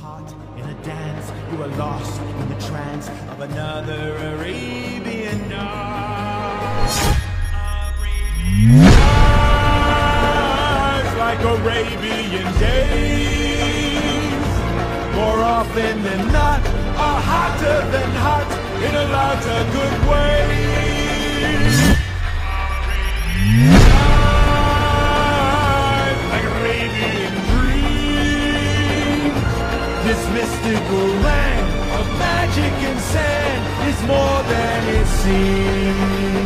caught in a dance. You are lost in the trance of another Arabian night. Nights like Arabian days. More often than not, are hotter than hot in a lot of good mystical land of magic and sand is more than it seems.